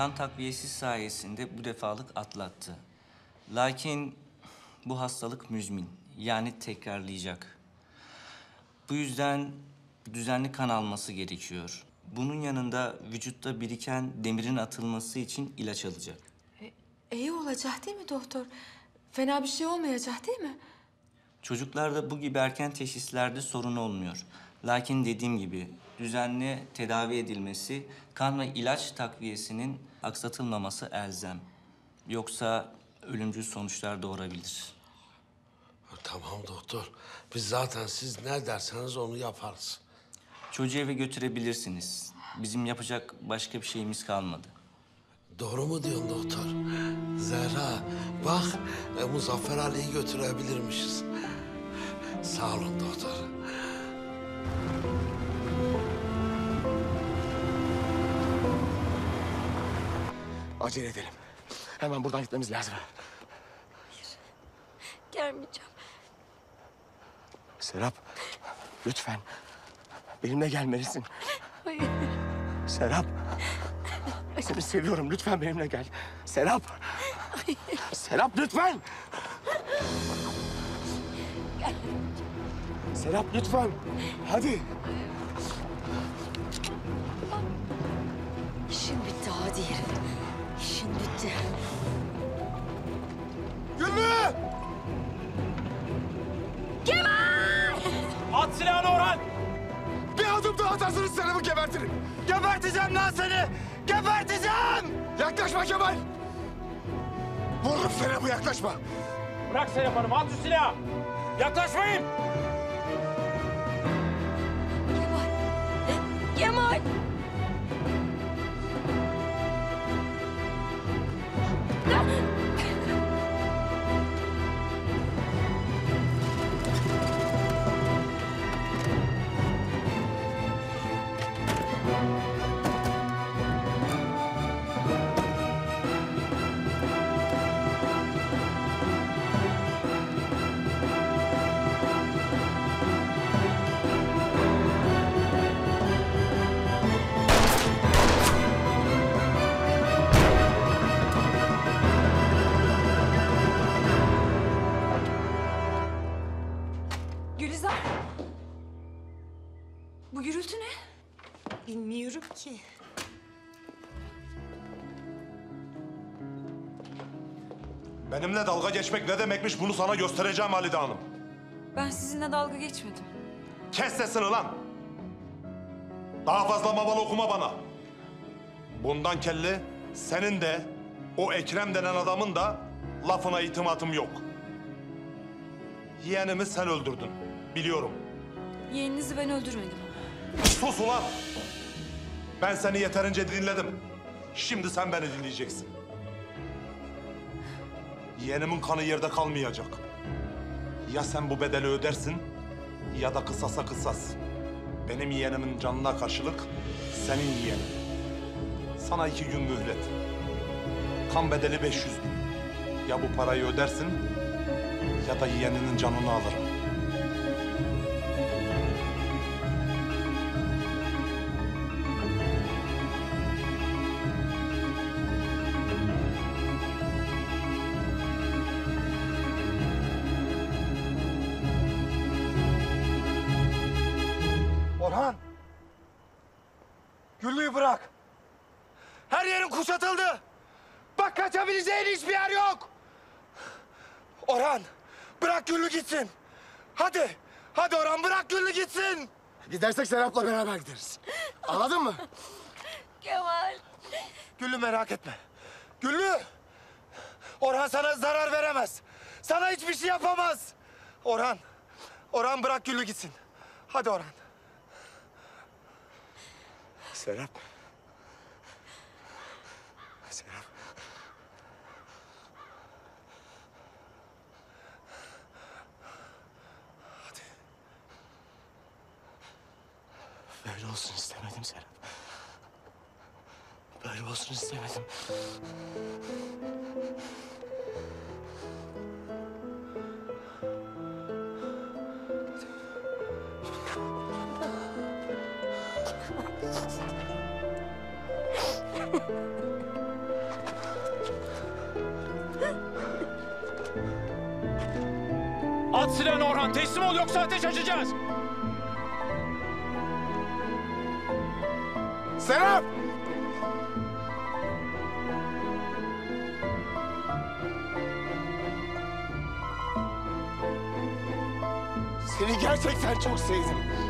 kan takviyesi sayesinde bu defalık atlattı. Lakin bu hastalık müzmin, yani tekrarlayacak. Bu yüzden düzenli kan alması gerekiyor. Bunun yanında vücutta biriken demirin atılması için ilaç alacak. İyi olacak değil mi doktor? Fena bir şey olmayacak değil mi? Çocuklarda bu gibi erken teşhislerde sorun olmuyor. Lakin dediğim gibi düzenli tedavi edilmesi, kan ve ilaç takviyesinin aksatılmaması elzem. Yoksa ölümcül sonuçlar doğurabilir. Tamam doktor. Biz zaten siz ne derseniz onu yaparız. Çocuğu eve götürebilirsiniz. Bizim yapacak başka bir şeyimiz kalmadı. Doğru mu diyorsun doktor? Zehra bak e, Muzaffer Ali'yi götürebilirmişiz. Sağ olun doktor. Acele edelim. Hemen buradan gitmemiz lazım. Gelmeyeceğim. Serap, lütfen. Benimle gelmelisin. Hayır. Serap. Seni seviyorum. Lütfen benimle gel. Serap. Serap lütfen. Serap lütfen. Hadi. İşin bitti hadi herif. İşin bitti. Güllü! At silahını Orhan! Bir adım daha atarsanız Serap'ı gebertirim. Geberteceğim lan seni. Geberteceğim. Yaklaşma Kemal. Vururum Serap'ı yaklaşma. Bırak Serap Hanım, at şu silahı! Yaklaşmayın! Bu gürültü ne? Bilmiyorum ki. Benimle dalga geçmek ne demekmiş bunu sana göstereceğim Halide Hanım. Ben sizinle dalga geçmedim. Kes sesini lan! Daha fazla maval okuma bana. Bundan kelli senin de o Ekrem denen adamın da lafına itimatım yok. Yeğenimi sen öldürdün. Biliyorum. Yeğeninizi ben öldürmedim. Sus ulan! Ben seni yeterince dinledim. Şimdi sen beni dinleyeceksin. Yeğenimin kanı yerde kalmayacak. Ya sen bu bedeli ödersin ya da kısasa kısas. Benim yeğenimin canına karşılık senin yeğenin. Sana iki gün mühlet. Kan bedeli 500 bin. Ya bu parayı ödersin ya da yeğeninin canını alırım. Orhan. Güllü'yü bırak. Her yerin kuşatıldı. Bak kaçabileceğin hiçbir yer yok. Orhan, bırak Güllü gitsin. Hadi, hadi Orhan bırak Güllü gitsin. Gidersek Serap'la beraber gideriz. Anladın mı? Kemal. Güllü merak etme. Güllü! Orhan sana zarar veremez. Sana hiçbir şey yapamaz. Orhan, Orhan bırak Güllü gitsin. Hadi Orhan. Serap. Serap. Hadi. Böyle olsun istemedim Serap. Böyle olsun istemedim. At silahını Orhan. Teslim ol yoksa ateş açacağız. Serap! Seni gerçekten çok sevdim.